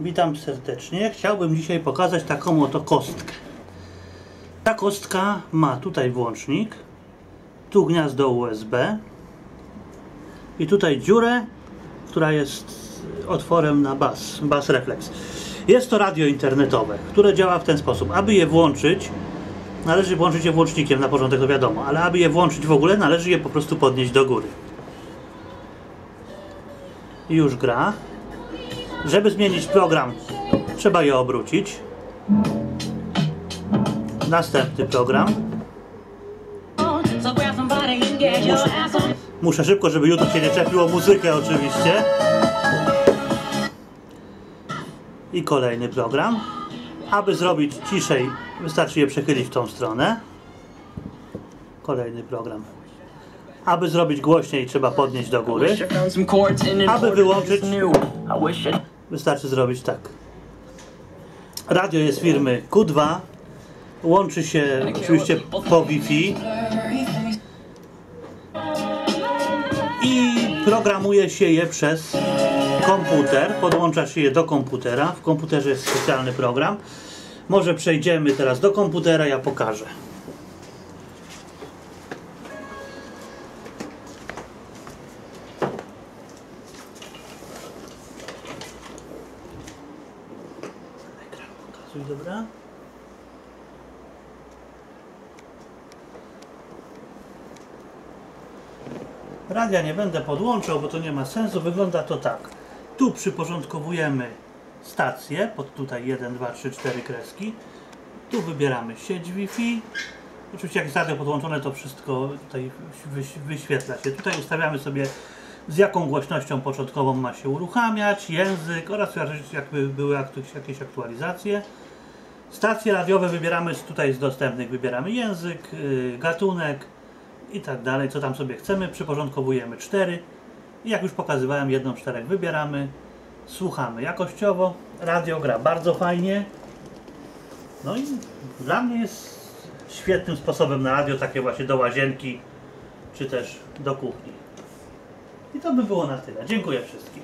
Witam serdecznie. Chciałbym dzisiaj pokazać taką oto kostkę. Ta kostka ma tutaj włącznik, tu gniazdo USB i tutaj dziurę, która jest otworem na bas, bas reflex. Jest to radio internetowe, które działa w ten sposób. Aby je włączyć, należy włączyć je włącznikiem, na początek to wiadomo, ale aby je włączyć w ogóle, należy je po prostu podnieść do góry. I już gra. Żeby zmienić program, trzeba je obrócić. Następny program. On. Muszę szybko, żeby YouTube się nie czepił o muzykę oczywiście. I kolejny program. Aby zrobić ciszej, wystarczy je przechylić w tą stronę. Kolejny program. Aby zrobić głośniej, trzeba podnieść do góry. Aby wyłączyć- Wystarczy zrobić tak. Radio jest firmy Q2. Łączy się oczywiście po Wi-Fi. I programuje się je przez komputer. Podłącza się je do komputera. W komputerze jest specjalny program. Może przejdziemy teraz do komputera, ja pokażę. Pokazuj, dobra? Radia nie będę podłączał, bo to nie ma sensu. Wygląda to tak. Tu przyporządkowujemy stację, pod tutaj 1, 2, 3, 4 kreski. Tu wybieramy sieć Wi-Fi. Oczywiście jak jest radio podłączone, to wszystko tutaj wyś- wyświetla się. Tutaj ustawiamy sobie z jaką głośnością początkową ma się uruchamiać, język oraz jakby były jakieś, aktualizacje. Stacje radiowe wybieramy z, tutaj z dostępnych, wybieramy język, yy, gatunek i tak dalej, co tam sobie chcemy. Przyporządkowujemy cztery i jak już pokazywałem, jedną czterech wybieramy, słuchamy jakościowo. Radio gra bardzo fajnie. No i dla mnie jest świetnym sposobem na radio, takie właśnie do łazienki czy też do kuchni. I to by było na tyle. Dziękuję wszystkim.